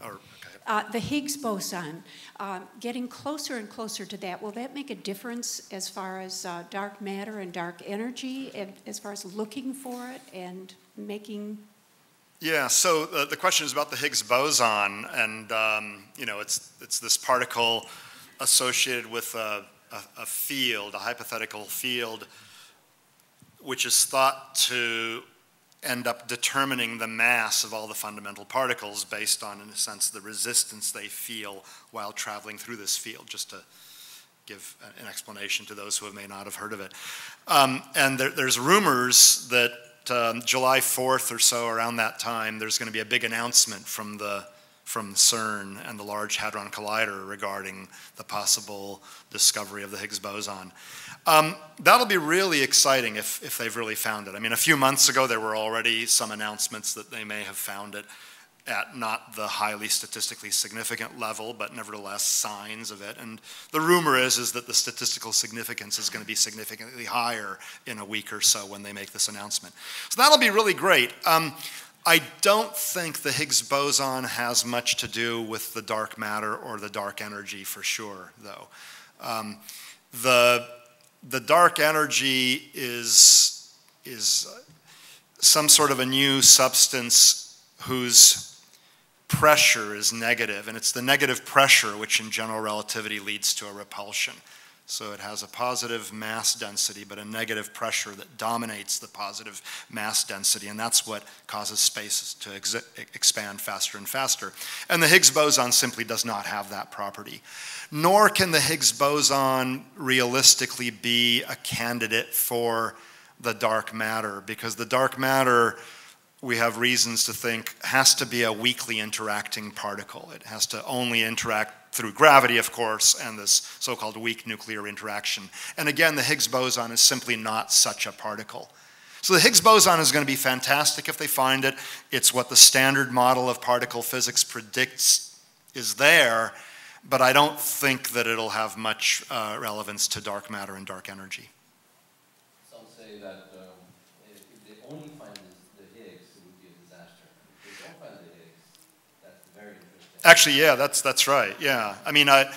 Or, okay. Uh, the Higgs boson, uh, getting closer and closer to that, will that make a difference as far as uh, dark matter and dark energy, and as far as looking for it and making? Yeah. So uh, the question is about the Higgs boson, and um, you know, it's it's this particle associated with a, a, a field, a hypothetical field, which is thought to end up determining the mass of all the fundamental particles based on, in a sense, the resistance they feel while traveling through this field, just to give an explanation to those who may not have heard of it. Um, and there, there's rumors that um, July 4th or so, around that time, there's going to be a big announcement from the from CERN and the Large Hadron Collider regarding the possible discovery of the Higgs boson. Um, that'll be really exciting if, if they've really found it. I mean, a few months ago, there were already some announcements that they may have found it at not the highly statistically significant level, but nevertheless signs of it. And the rumor is, is that the statistical significance is going to be significantly higher in a week or so when they make this announcement. So that'll be really great. Um, I don't think the Higgs boson has much to do with the dark matter or the dark energy for sure, though. Um, the the dark energy is, is some sort of a new substance whose pressure is negative, and it's the negative pressure which in general relativity leads to a repulsion. So it has a positive mass density, but a negative pressure that dominates the positive mass density, and that's what causes space to expand faster and faster. And the Higgs boson simply does not have that property nor can the Higgs boson realistically be a candidate for the dark matter, because the dark matter, we have reasons to think, has to be a weakly interacting particle. It has to only interact through gravity, of course, and this so called weak nuclear interaction. And again, the Higgs boson is simply not such a particle. So the Higgs boson is going to be fantastic if they find it. It's what the standard model of particle physics predicts is there but I don't think that it'll have much uh, relevance to dark matter and dark energy. Some say that um, if they only find the Higgs, it would be a disaster. If they don't find the Higgs, that's very interesting. Actually, yeah, that's, that's right. Yeah. I mean, I,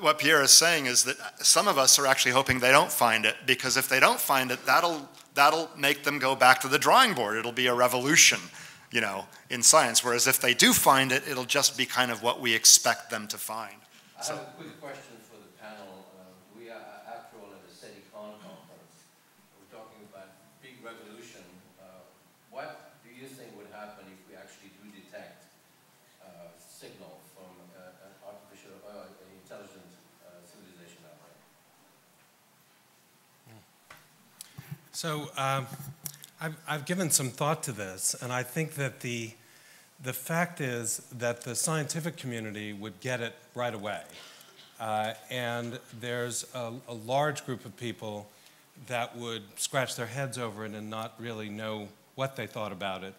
what Pierre is saying is that some of us are actually hoping they don't find it because if they don't find it, that'll, that'll make them go back to the drawing board. It'll be a revolution you know, in science. Whereas if they do find it, it'll just be kind of what we expect them to find. I so. have a quick question for the panel. Uh, we are, after all, at a SETICon conference. We're talking about big revolution. Uh, what do you So um, I've, I've given some thought to this, and I think that the, the fact is that the scientific community would get it right away. Uh, and there's a, a large group of people that would scratch their heads over it and not really know what they thought about it,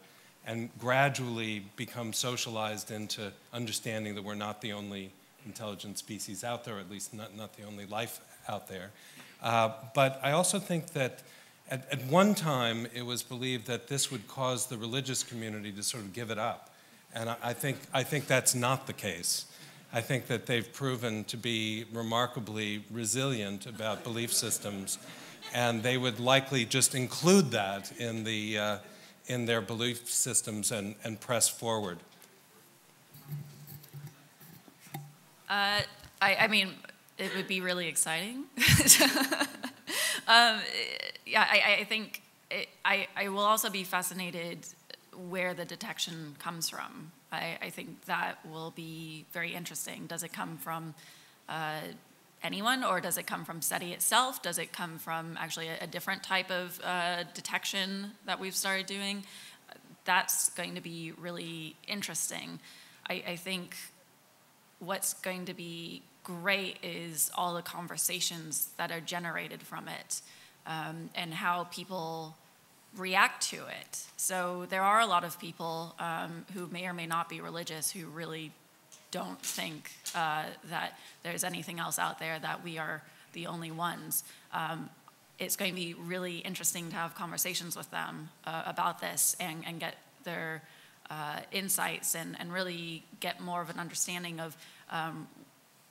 and gradually become socialized into understanding that we're not the only intelligent species out there, at least not, not the only life out there. Uh, but I also think that at, at one time it was believed that this would cause the religious community to sort of give it up. And I, I think, I think that's not the case. I think that they've proven to be remarkably resilient about belief systems, and they would likely just include that in, the, uh, in their belief systems and, and press forward. Uh, I, I, mean, it would be really exciting. (laughs) (laughs) um, yeah, I, I think it, I, I will also be fascinated where the detection comes from. I, I think that will be very interesting. Does it come from uh, anyone, or does it come from SETI itself? Does it come from actually a, a different type of uh, detection that we've started doing? That's going to be really interesting. I, I think what's going to be great is all the conversations that are generated from it um, and how people react to it. So there are a lot of people um, who may or may not be religious who really don't think uh, that there's anything else out there that we are the only ones. Um, it's going to be really interesting to have conversations with them uh, about this and, and get their uh, insights and, and really get more of an understanding of um,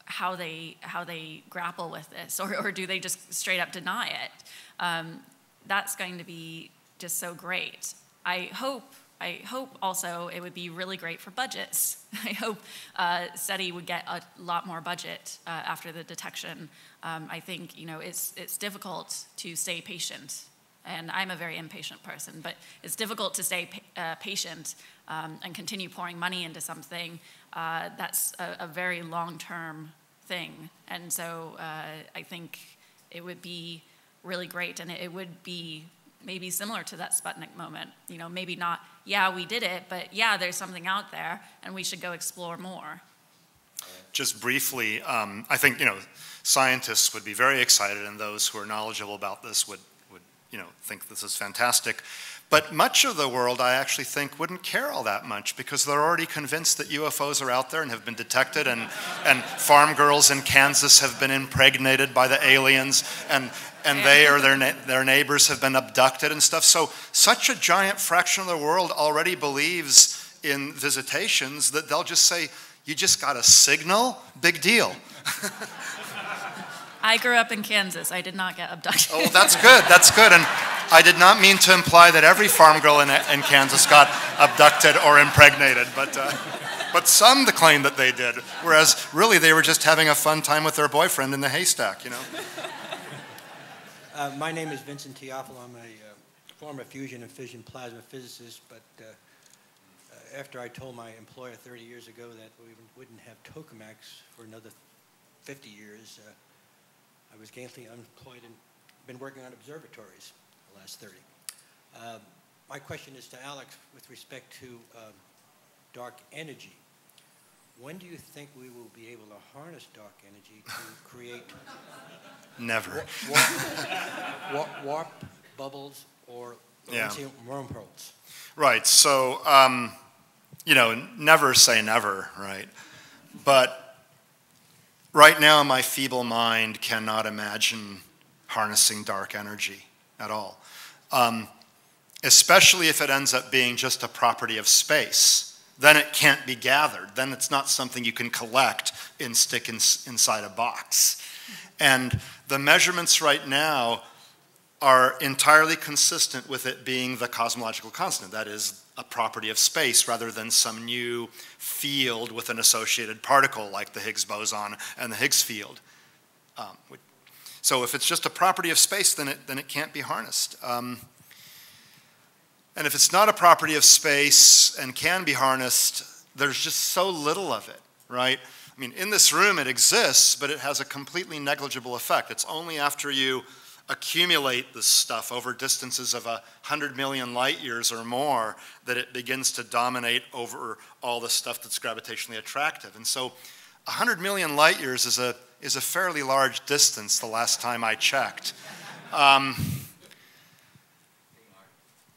how they how they grapple with this, or, or do they just straight up deny it? Um, that's going to be just so great. I hope I hope also it would be really great for budgets. (laughs) I hope uh, SETI would get a lot more budget uh, after the detection. Um, I think you know it's it's difficult to stay patient, and I'm a very impatient person. But it's difficult to stay pa uh, patient um, and continue pouring money into something uh, that's a, a very long-term thing. And so uh, I think it would be really great, and it, would be maybe similar to that Sputnik moment. You know, maybe not, yeah, we did it, but yeah, there's something out there, and we should go explore more. Just briefly, um, I think, you know, scientists would be very excited, and those who are knowledgeable about this would, would you know, think this is fantastic. But much of the world, I actually think, wouldn't care all that much because they're already convinced that UFOs are out there and have been detected, and, and farm girls in Kansas have been impregnated by the aliens, and, and they or their, their neighbors have been abducted and stuff. So, such a giant fraction of the world already believes in visitations that they'll just say, You just got a signal? Big deal. (laughs) I grew up in Kansas. I did not get abducted. Oh, that's good. That's good. And I did not mean to imply that every farm girl in, in Kansas got abducted or impregnated, but, uh, but some claim that they did, whereas really they were just having a fun time with their boyfriend in the haystack, you know? Uh, my name is Vincent Teofilo. I'm a uh, former fusion and fission plasma physicist, but uh, uh, after I told my employer 30 years ago that we wouldn't have tokamaks for another 50 years, uh, I was gainfully unemployed and been working on observatories the last 30. Um, my question is to Alex with respect to um, dark energy. When do you think we will be able to harness dark energy to create Never. Warp, warp, warp bubbles or yeah. wormholes? Right. So, um, you know, never say never, right? But right now, my feeble mind cannot imagine harnessing dark energy at all, um, especially if it ends up being just a property of space then it can't be gathered. Then it's not something you can collect and stick in, inside a box. And the measurements right now are entirely consistent with it being the cosmological constant, that is, a property of space rather than some new field with an associated particle like the Higgs boson and the Higgs field. Um, so if it's just a property of space, then it, then it can't be harnessed. Um, and if it's not a property of space and can be harnessed, there's just so little of it, right? I mean, in this room it exists, but it has a completely negligible effect. It's only after you accumulate this stuff over distances of a hundred million light years or more that it begins to dominate over all the stuff that's gravitationally attractive. And so a hundred million light years is a, is a fairly large distance the last time I checked. Um,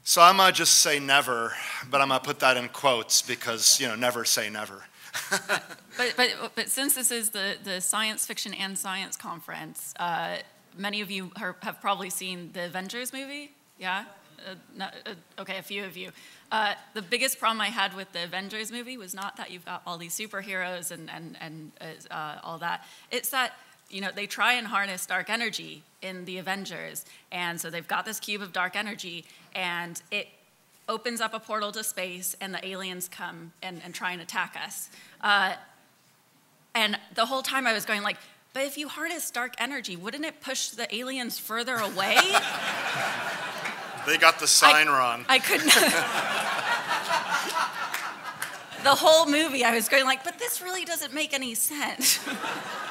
so I'm gonna just say never, but I'm gonna put that in quotes because, you know, never say never. (laughs) But, but, but since this is the, the science fiction and science conference, uh, many of you have probably seen the Avengers movie. Yeah? Uh, not, uh, okay, a few of you. Uh, the biggest problem I had with the Avengers movie was not that you've got all these superheroes and, and, and uh, all that. It's that you know, they try and harness dark energy in the Avengers. And so they've got this cube of dark energy, and it opens up a portal to space, and the aliens come and, and try and attack us. Uh, and the whole time I was going like, but if you harness dark energy, wouldn't it push the aliens further away? (laughs) they got the sign I, wrong. I couldn't. the whole movie, I was going like, but this really doesn't make any sense. (laughs)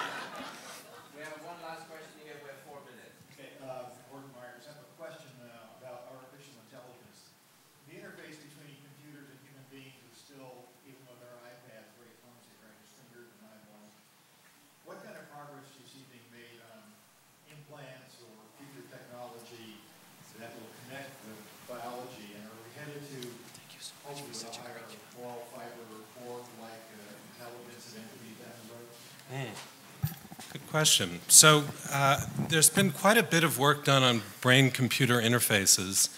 question. So uh, there's been quite a bit of work done on brain-computer interfaces,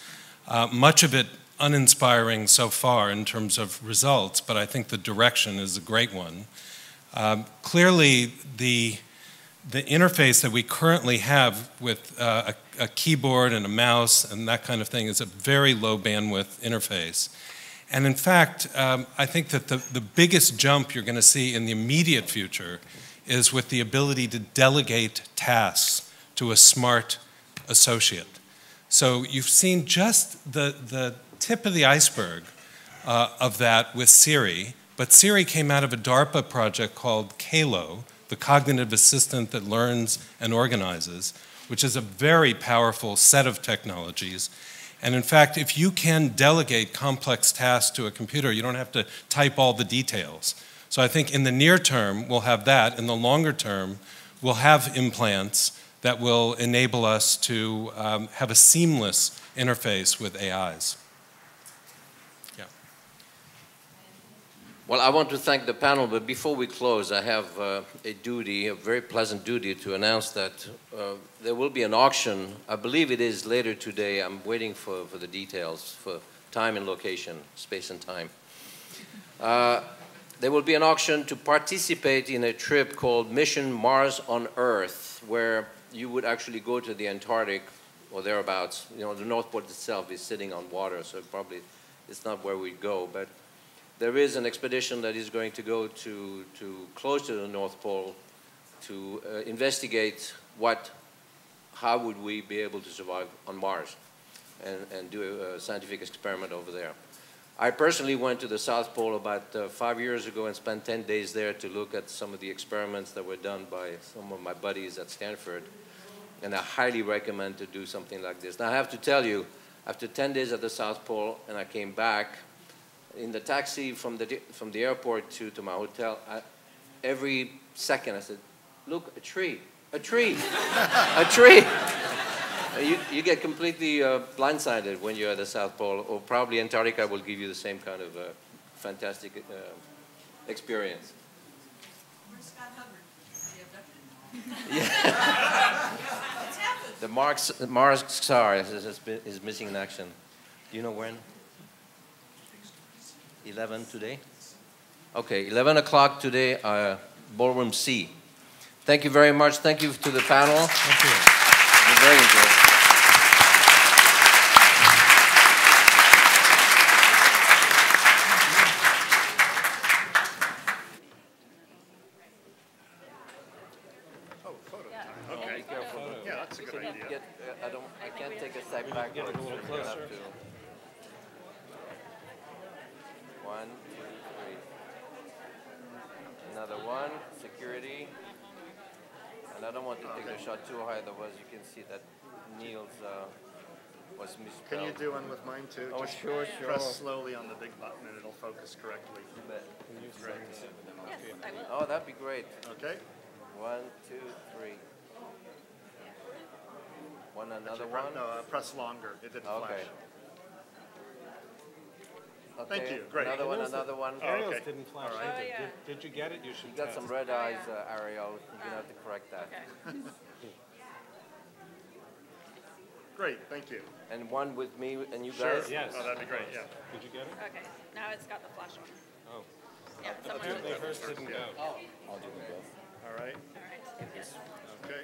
uh, much of it uninspiring so far in terms of results, but I think the direction is a great one. Um, clearly, the, the interface that we currently have with uh, a, a, keyboard and a mouse and that kind of thing is a very low bandwidth interface. And in fact, um, I think that the, the biggest jump you're going to see in the immediate future is with the ability to delegate tasks to a smart associate. So you've seen just the, the tip of the iceberg uh, of that with Siri, but Siri came out of a DARPA project called CALO, the cognitive assistant that learns and organizes, which is a very powerful set of technologies. And in fact, if you can delegate complex tasks to a computer, you don't have to type all the details. So I think in the near term, we'll have that. In the longer term, we'll have implants that will enable us to um, have a seamless interface with AIs. Yeah. Well, I want to thank the panel, but before we close, I have uh, a duty, a very pleasant duty, to announce that uh, there will be an auction. I believe it is later today. I'm waiting for, for the details, for time and location, space and time. Uh, there will be an auction to participate in a trip called Mission Mars on Earth, where you would actually go to the Antarctic or thereabouts. You know, the North Pole itself is sitting on water, so probably it's not where we go. But there is an expedition that is going to go to, to close to the North Pole to uh, investigate what, how would we be able to survive on Mars and, and do a, a scientific experiment over there. I personally went to the South Pole about uh, five years ago and spent 10 days there to look at some of the experiments that were done by some of my buddies at Stanford. And I highly recommend to do something like this. Now, I have to tell you, after 10 days at the South Pole and I came back, in the taxi from the, from the airport to, to my hotel, I, every second I said, look, a tree, a tree, a tree. You, you get completely uh, blindsided when you're at the South Pole, or probably Antarctica will give you the same kind of uh, fantastic uh, experience. Where's Scott Hubbard? Yeah. the Mars, Mars czar is, is, is missing in action. Do you know when? 11 today? Okay, 11 o'clock today, uh, Ballroom C. Thank you very much. Thank you to the panel. Thank you. Very enjoyable. too high, otherwise you can see that Neil's uh, was misspelled. Can you do one with mine too? Oh, Just sure, sure. Press slowly on the big button and it'll focus correctly. Bet. Great. Yes, I will. Oh, that'd be great. Okay. One, two, three. One another Actually, one. No, uh, press longer. It didn't Okay. flash. Okay, Thank you. Great. Another one, another one. Oh, Ariel's okay. didn't flash All right. Oh, yeah. Did, did you get it? You should You got test. some red eyes, uh, Ariel. You're gonna have to correct that. Okay. (laughs) Great. Thank you. And one with me and you Sure. guys. Yes. Oh, that'd be great. Yeah. Did you get it? Okay, now it's got the flash on. Oh. Yeah, someone Apparently should. hers didn't go. Oh. I'll do them both. All right. All right, yes. Okay.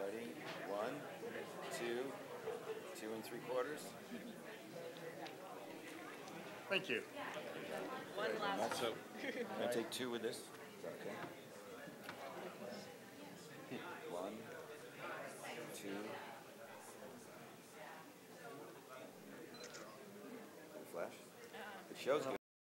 Ready? One, two, two and three quarters. Thank you. One last. So, can I take two with this? Is that okay? One, two. Flash? It shows good.